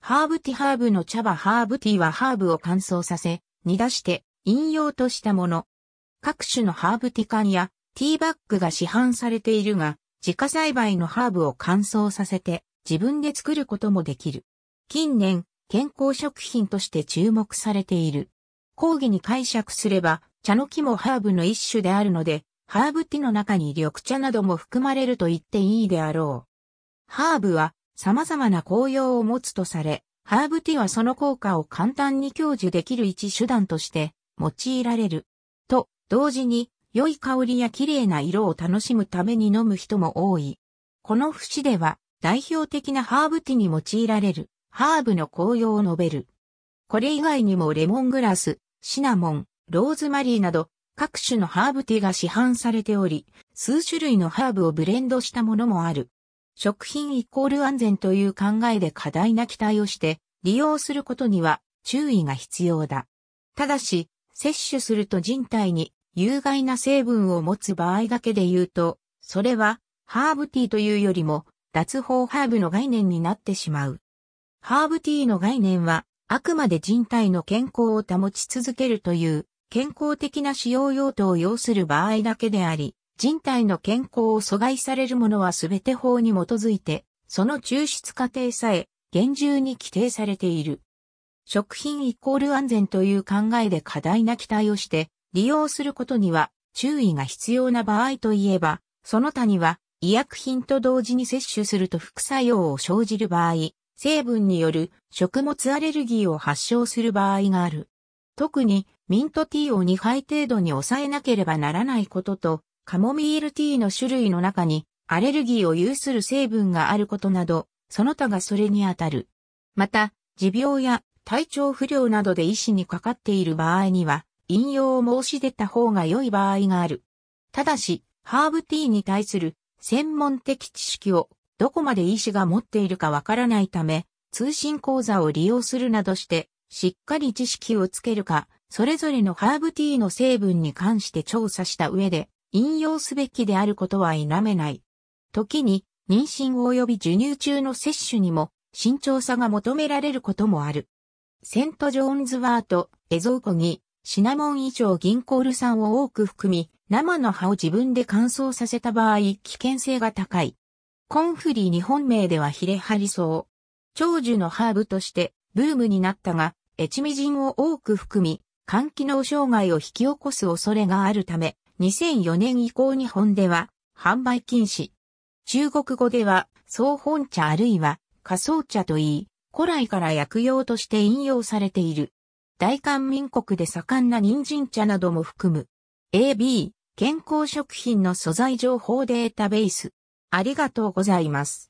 ハーブティハーブの茶葉ハーブティはハーブを乾燥させ、煮出して飲用としたもの。各種のハーブティ缶やティーバッグが市販されているが、自家栽培のハーブを乾燥させて自分で作ることもできる。近年、健康食品として注目されている。講義に解釈すれば、茶の木もハーブの一種であるので、ハーブティの中に緑茶なども含まれると言っていいであろう。ハーブは様々な効用を持つとされ、ハーブティーはその効果を簡単に享受できる一手段として用いられる。と、同時に良い香りや綺麗な色を楽しむために飲む人も多い。この節では代表的なハーブティーに用いられるハーブの効用を述べる。これ以外にもレモングラス、シナモン、ローズマリーなど各種のハーブティーが市販されており、数種類のハーブをブレンドしたものもある。食品イコール安全という考えで過大な期待をして利用することには注意が必要だ。ただし、摂取すると人体に有害な成分を持つ場合だけで言うと、それはハーブティーというよりも脱法ハーブの概念になってしまう。ハーブティーの概念はあくまで人体の健康を保ち続けるという健康的な使用用途を要する場合だけであり、人体の健康を阻害されるものはすべて法に基づいて、その抽出過程さえ厳重に規定されている。食品イコール安全という考えで過大な期待をして利用することには注意が必要な場合といえば、その他には医薬品と同時に摂取すると副作用を生じる場合、成分による食物アレルギーを発症する場合がある。特にミントティーを2杯程度に抑えなければならないことと、カモミールティーの種類の中にアレルギーを有する成分があることなど、その他がそれにあたる。また、持病や体調不良などで医師にかかっている場合には、引用を申し出た方が良い場合がある。ただし、ハーブティーに対する専門的知識をどこまで医師が持っているかわからないため、通信講座を利用するなどして、しっかり知識をつけるか、それぞれのハーブティーの成分に関して調査した上で、引用すべきであることは否めない。時に、妊娠及び授乳中の摂取にも、慎重さが求められることもある。セント・ジョーンズワート、エゾウコギ、シナモン以上銀コール酸を多く含み、生の葉を自分で乾燥させた場合、危険性が高い。コンフリー日本名ではヒレハリソウ。長寿のハーブとしてブームになったが、エチミジンを多く含み、肝機能障害を引き起こす恐れがあるため、2004年以降日本では販売禁止。中国語では、総本茶あるいは仮想茶といい、古来から薬用として引用されている。大韓民国で盛んな人参茶なども含む。AB、健康食品の素材情報データベース。ありがとうございます。